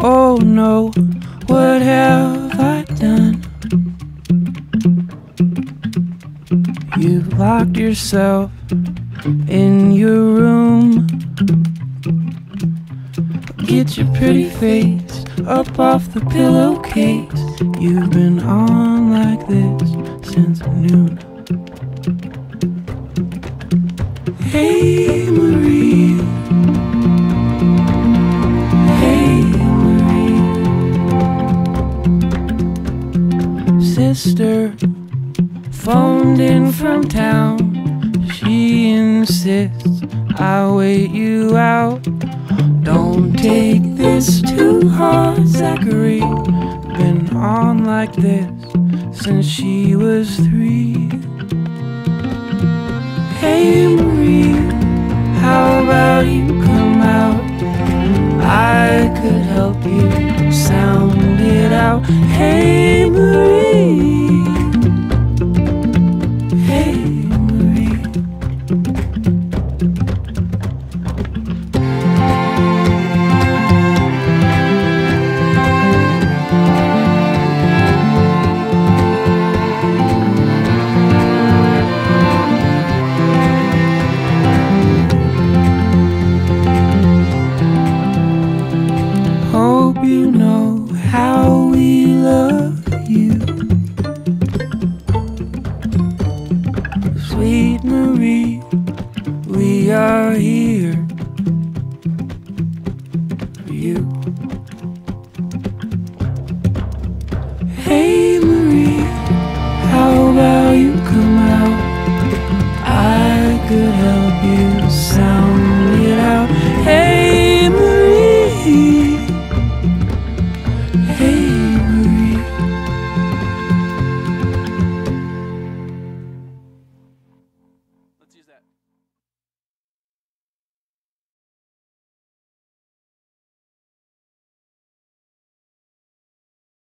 Oh no, what have I done? You've locked yourself in your room. Get your pretty face up off the pillowcase. You've been on like this since noon. Hey Sister phoned in from town. She insists I wait you out. Don't take this too hard, Zachary. Been on like this since she was three. Hey Marie, how about you come out? I could help you sound it out. You know how we love you. Sweet Marie, we are here